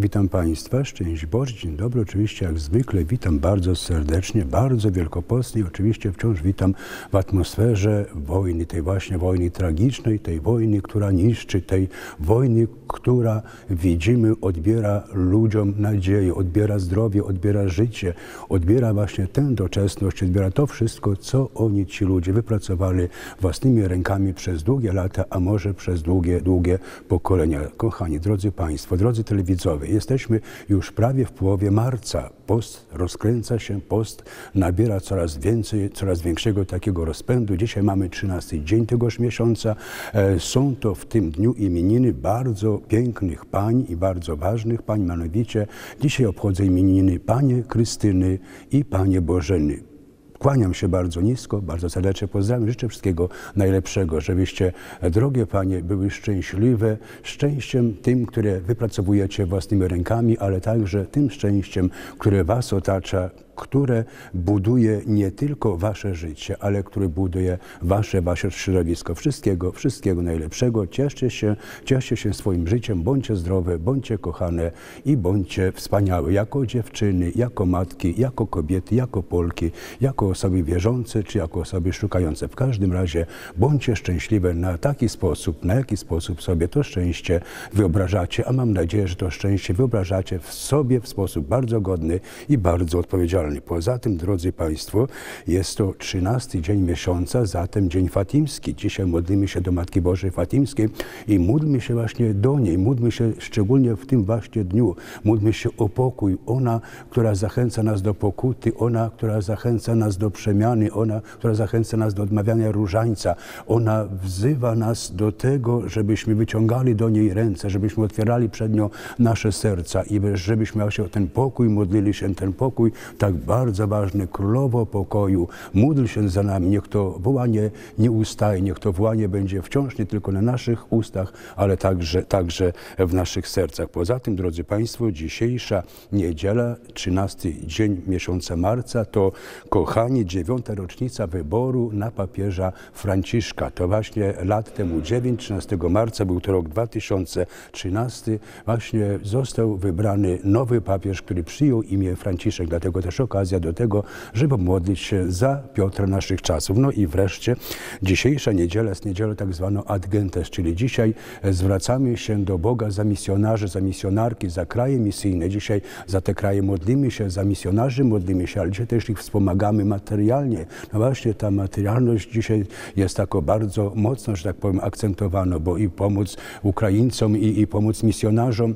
Witam Państwa, szczęść Boże, dzień dobry. Oczywiście jak zwykle witam bardzo serdecznie, bardzo wielkopostnie. Oczywiście wciąż witam w atmosferze wojny, tej właśnie wojny tragicznej, tej wojny, która niszczy, tej wojny, która widzimy odbiera ludziom nadzieję, odbiera zdrowie, odbiera życie, odbiera właśnie tę doczesność, odbiera to wszystko, co oni, ci ludzie, wypracowali własnymi rękami przez długie lata, a może przez długie, długie pokolenia. Kochani, drodzy Państwo, drodzy telewidzowie, jesteśmy już prawie w połowie marca. Post rozkręca się, post nabiera coraz więcej, coraz większego takiego rozpędu. Dzisiaj mamy 13 dzień tegoż miesiąca. E, są to w tym dniu imieniny bardzo pięknych pań i bardzo ważnych pań, mianowicie dzisiaj obchodzę imieniny Panie Krystyny i Panie Bożeny. Kłaniam się bardzo nisko, bardzo serdecznie pozdrawiam. Życzę wszystkiego najlepszego, żebyście, drogie Panie, były szczęśliwe, szczęściem tym, które wypracowujecie własnymi rękami, ale także tym szczęściem, które Was otacza, które buduje nie tylko wasze życie, ale które buduje wasze, wasze środowisko. Wszystkiego, wszystkiego najlepszego. Cieszcie się, cieszcie się swoim życiem, bądźcie zdrowe, bądźcie kochane i bądźcie wspaniałe. Jako dziewczyny, jako matki, jako kobiety, jako Polki, jako osoby wierzące, czy jako osoby szukające. W każdym razie bądźcie szczęśliwe na taki sposób, na jaki sposób sobie to szczęście wyobrażacie, a mam nadzieję, że to szczęście wyobrażacie w sobie w sposób bardzo godny i bardzo odpowiedzialny. Poza tym, drodzy Państwo, jest to 13 dzień miesiąca, zatem dzień fatimski. Dzisiaj modlimy się do Matki Bożej Fatimskiej i módlmy się właśnie do niej, módlmy się szczególnie w tym właśnie dniu, módlmy się o pokój. Ona, która zachęca nas do pokuty, ona, która zachęca nas do przemiany, ona, która zachęca nas do odmawiania różańca. Ona wzywa nas do tego, żebyśmy wyciągali do niej ręce, żebyśmy otwierali przed nią nasze serca i żebyśmy właśnie o ten pokój modlili się, ten pokój tak bardzo ważny, królowo pokoju, módl się za nami, niech to wołanie nie ustaje, niech to wołanie będzie wciąż nie tylko na naszych ustach, ale także, także w naszych sercach. Poza tym, drodzy Państwo, dzisiejsza niedziela, 13 dzień miesiąca marca, to kochani, dziewiąta rocznica wyboru na papieża Franciszka. To właśnie lat temu 9, 13 marca, był to rok 2013, właśnie został wybrany nowy papież, który przyjął imię Franciszek, dlatego też okazja do tego, żeby modlić się za Piotra naszych czasów. No i wreszcie dzisiejsza niedziela jest niedzielą tak zwaną Adgentes, czyli dzisiaj zwracamy się do Boga za misjonarzy, za misjonarki, za kraje misyjne. Dzisiaj za te kraje modlimy się, za misjonarzy modlimy się, ale dzisiaj też ich wspomagamy materialnie. No właśnie ta materialność dzisiaj jest tako bardzo mocno, że tak powiem, akcentowana, bo i pomóc Ukraińcom, i, i pomóc misjonarzom,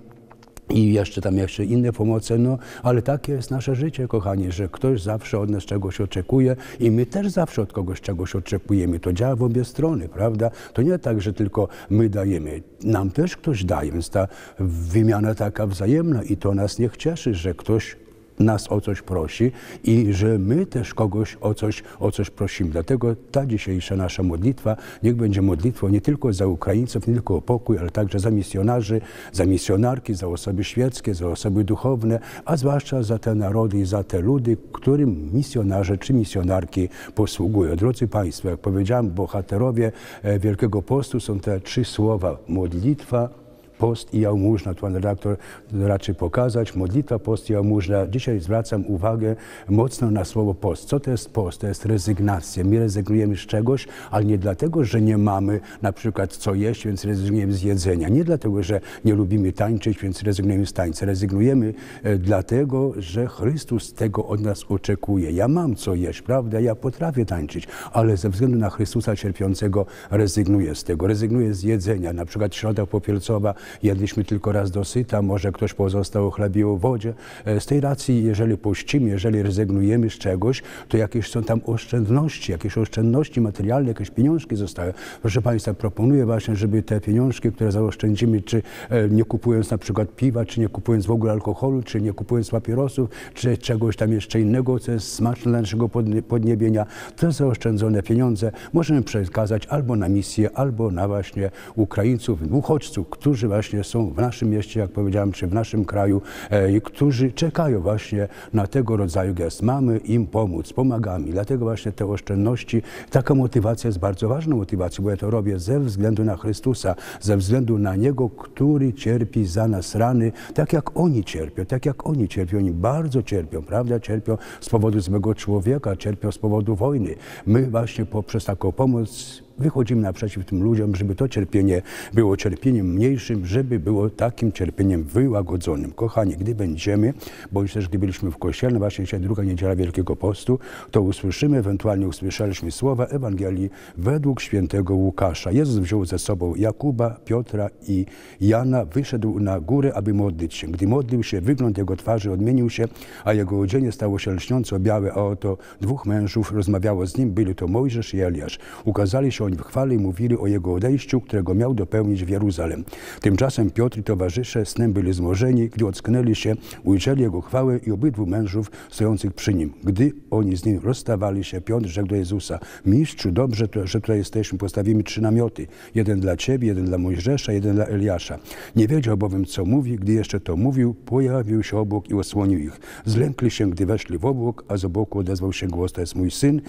i jeszcze tam jeszcze inne pomoce, no ale takie jest nasze życie, kochani, że ktoś zawsze od nas czegoś oczekuje i my też zawsze od kogoś czegoś oczekujemy. To działa w obie strony, prawda? To nie tak, że tylko my dajemy. Nam też ktoś daje, więc ta wymiana taka wzajemna i to nas niech cieszy, że ktoś nas o coś prosi i że my też kogoś o coś, o coś prosimy. Dlatego ta dzisiejsza nasza modlitwa niech będzie modlitwą nie tylko za Ukraińców, nie tylko o pokój, ale także za misjonarzy, za misjonarki, za osoby świeckie, za osoby duchowne, a zwłaszcza za te narody i za te ludy, którym misjonarze czy misjonarki posługują. Drodzy Państwo, jak powiedziałem, bohaterowie e, Wielkiego Postu są te trzy słowa. Modlitwa, post i jałmużna. Pan redaktor raczy pokazać. Modlitwa, post i jałmużna. Dzisiaj zwracam uwagę mocno na słowo post. Co to jest post? To jest rezygnacja. My rezygnujemy z czegoś, ale nie dlatego, że nie mamy na przykład co jeść, więc rezygnujemy z jedzenia. Nie dlatego, że nie lubimy tańczyć, więc rezygnujemy z tańca. Rezygnujemy e, dlatego, że Chrystus tego od nas oczekuje. Ja mam co jeść, prawda? Ja potrafię tańczyć, ale ze względu na Chrystusa cierpiącego rezygnuję z tego. Rezygnuję z jedzenia. Na przykład środa popielcowa jedliśmy tylko raz dosyta, może ktoś pozostał chlebie o wodzie. E, z tej racji, jeżeli pościmy, jeżeli rezygnujemy z czegoś, to jakieś są tam oszczędności, jakieś oszczędności materialne, jakieś pieniążki zostały. Proszę Państwa, proponuję właśnie, żeby te pieniążki, które zaoszczędzimy, czy e, nie kupując na przykład piwa, czy nie kupując w ogóle alkoholu, czy nie kupując papierosów, czy czegoś tam jeszcze innego, co jest smaczne dla naszego podniebienia, te zaoszczędzone pieniądze możemy przekazać albo na misję, albo na właśnie Ukraińców, uchodźców, którzy właśnie właśnie są w naszym mieście, jak powiedziałem, czy w naszym kraju, e, którzy czekają właśnie na tego rodzaju gest. Mamy im pomóc, pomagamy. Dlatego właśnie te oszczędności, taka motywacja jest bardzo ważną motywacją, bo ja to robię ze względu na Chrystusa, ze względu na Niego, który cierpi za nas rany, tak jak oni cierpią, tak jak oni cierpią. Oni bardzo cierpią, prawda? Cierpią z powodu złego człowieka, cierpią z powodu wojny. My właśnie poprzez taką pomoc wychodzimy naprzeciw tym ludziom, żeby to cierpienie było cierpieniem mniejszym, żeby było takim cierpieniem wyłagodzonym. Kochani, gdy będziemy, bądź też gdy byliśmy w kościele, właśnie dzisiaj druga niedziela Wielkiego Postu, to usłyszymy, ewentualnie usłyszeliśmy słowa Ewangelii według świętego Łukasza. Jezus wziął ze sobą Jakuba, Piotra i Jana, wyszedł na górę, aby modlić się. Gdy modlił się, wygląd jego twarzy odmienił się, a jego odzienie stało się lśniąco białe, a oto dwóch mężów rozmawiało z nim, byli to Mojżesz i Eliasz. Ukazali się oni w chwale mówili o jego odejściu, którego miał dopełnić w Jeruzalem. Tymczasem Piotr i towarzysze snem byli zmorzeni, gdy ocknęli się, ujrzeli jego chwałę i obydwu mężów stojących przy nim. Gdy oni z nim rozstawali się, Piotr rzekł do Jezusa, mistrzu, dobrze, że tutaj jesteśmy, postawimy trzy namioty. Jeden dla ciebie, jeden dla Mojżesza, jeden dla Eliasza. Nie wiedział bowiem, co mówi, gdy jeszcze to mówił, pojawił się obok i osłonił ich. Zlękli się, gdy weszli w obłok, a z oboku odezwał się głos, to jest mój syn,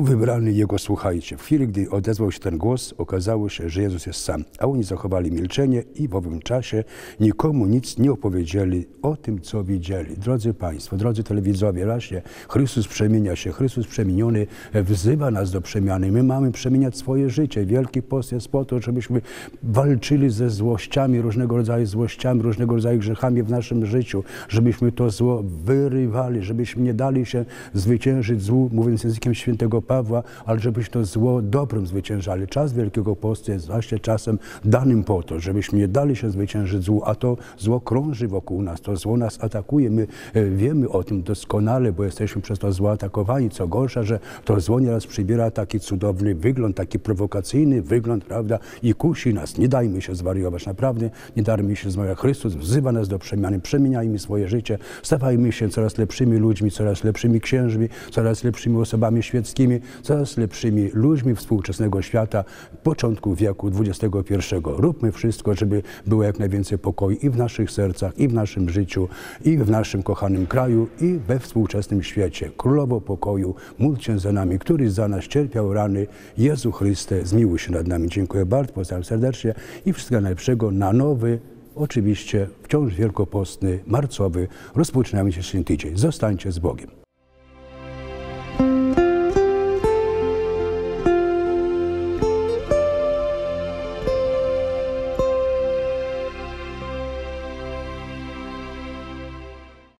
wybrany Jego słuchajcie. W chwili, gdy odezwał się ten głos, okazało się, że Jezus jest sam. A oni zachowali milczenie i w owym czasie nikomu nic nie opowiedzieli o tym, co widzieli. Drodzy Państwo, drodzy telewidzowie, właśnie Chrystus przemienia się, Chrystus przemieniony wzywa nas do przemiany. My mamy przemieniać swoje życie. Wielki post jest po to, żebyśmy walczyli ze złościami, różnego rodzaju złościami, różnego rodzaju grzechami w naszym życiu, żebyśmy to zło wyrywali, żebyśmy nie dali się zwyciężyć złu, mówiąc językiem świętego Pawła, ale żebyśmy to zło dobrym zwyciężali. Czas Wielkiego Postu jest właśnie czasem danym po to, żebyśmy nie dali się zwyciężyć złu, a to zło krąży wokół nas, to zło nas atakuje. My e, wiemy o tym doskonale, bo jesteśmy przez to zło atakowani. Co gorsza, że to zło nieraz przybiera taki cudowny wygląd, taki prowokacyjny wygląd, prawda, i kusi nas. Nie dajmy się zwariować, naprawdę nie dajmy się zwariować. Chrystus wzywa nas do przemiany. Przemieniajmy swoje życie, stawajmy się coraz lepszymi ludźmi, coraz lepszymi księżmi, coraz lepszymi osobami świeckimi, coraz lepszymi ludźmi współczesnego świata początku wieku XXI. Róbmy wszystko, żeby było jak najwięcej pokoju i w naszych sercach, i w naszym życiu, i w naszym kochanym kraju, i we współczesnym świecie. Królowo pokoju, módl się za nami, który za nas cierpiał rany. Jezu Chryste, zmiłuj się nad nami. Dziękuję bardzo, pozdrawiam serdecznie i wszystkiego najlepszego na nowy, oczywiście wciąż wielkopostny, marcowy, rozpoczynamy się tydzień. Zostańcie z Bogiem.